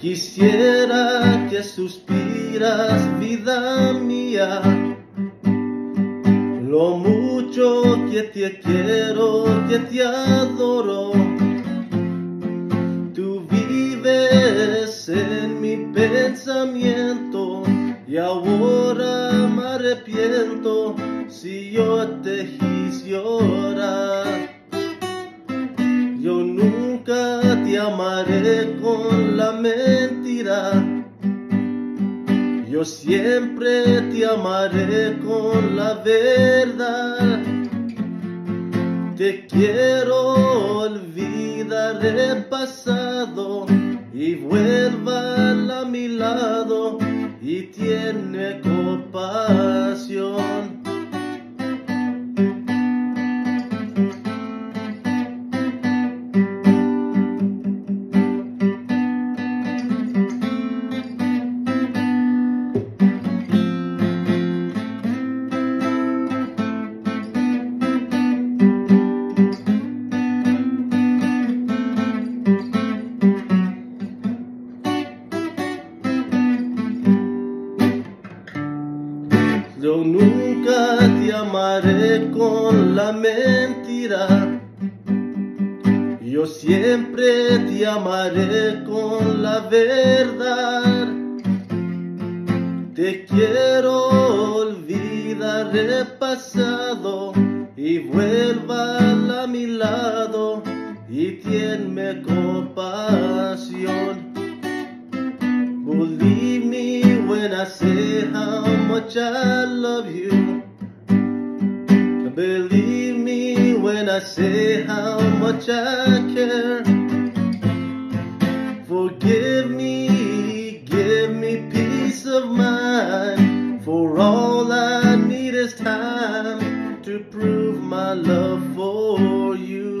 Quisiera que suspiras, vida mía, lo mucho que te quiero, que te adoro. Tú vives en mi pensamiento y ahora me arrepiento si yo te hice llorar. Con la mentira. Yo siempre te amaré con la verdad. Te quiero olvidar el pasado y vuelva a mi lado y tiene compasión. Yo nunca te amaré con la mentira. Yo siempre te amaré con la verdad. Te quiero olvidar el pasado y vuelva a mi lado y tiene compasión. Believe me when I say how much I love you. Believe me when I say how much I care. Forgive me, give me peace of mind. For all I need is time to prove my love for you.